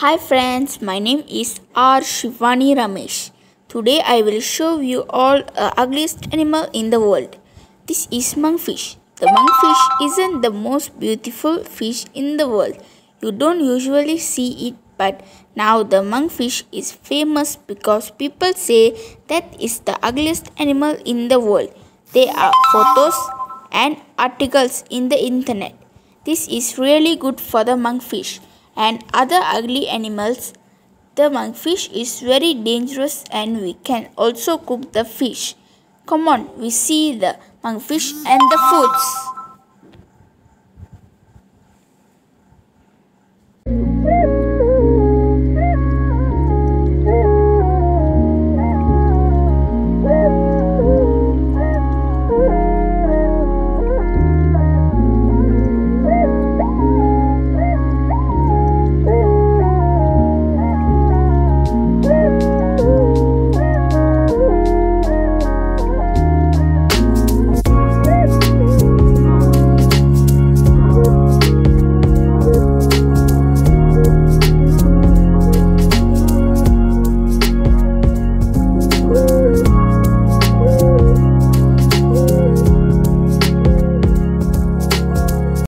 Hi friends, my name is R. Shivani Ramesh. Today I will show you all the ugliest animal in the world. This is monkfish. The monkfish isn't the most beautiful fish in the world. You don't usually see it but now the monkfish is famous because people say that is the ugliest animal in the world. There are photos and articles in the internet. This is really good for the monkfish and other ugly animals. The monkfish is very dangerous and we can also cook the fish. Come on, we see the monkfish and the foods.